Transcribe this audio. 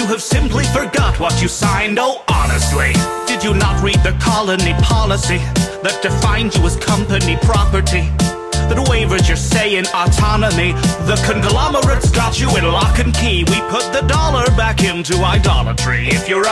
you have simply forgot what you signed. Oh, honestly, did you not read the colony policy that defined you as company property? That waivers your say in autonomy. The conglomerates got you in lock and key. We put the dollar back into idolatry. If you're